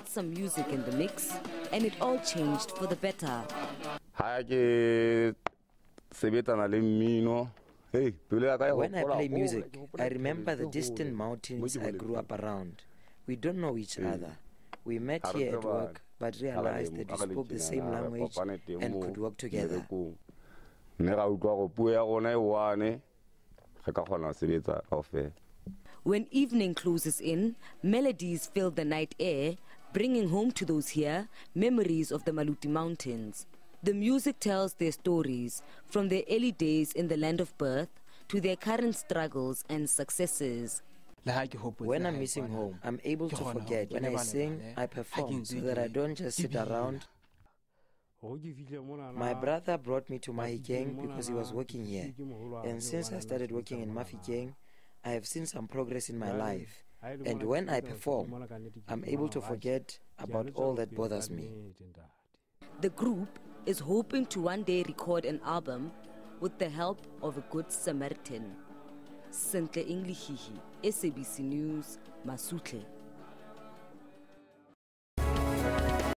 add some music in the mix, and it all changed for the better. ha ke sebetsana le mmino hey pelo ya ka When I play music, I remember the distant mountains I grew up around. We don't know each other. We met here at work, but realized that we ha re le spoke the same language and could work together. mmerekong. mme ra utlwa gore puo ya rona e one re ka kgona ho sebetsa kaofela When evening closes in, melodies fill the night air, bringing home to those here memories of the Maluti Mountains. The music tells their stories from their early days in the land of birth to their current struggles and successes. When I'm missing home, I'm able to forget. When I sing, I perform so that I don't just sit around. My brother brought me to Mahikeng because he was working here. And since I started working in Mafikeng, I have seen some progress in my life. And when I perform, I'm able to forget about all that bothers me. The group is hoping to one day record an album with the help of a good Samaritan. Sentle Englihihi, SABC News, Masutlhe.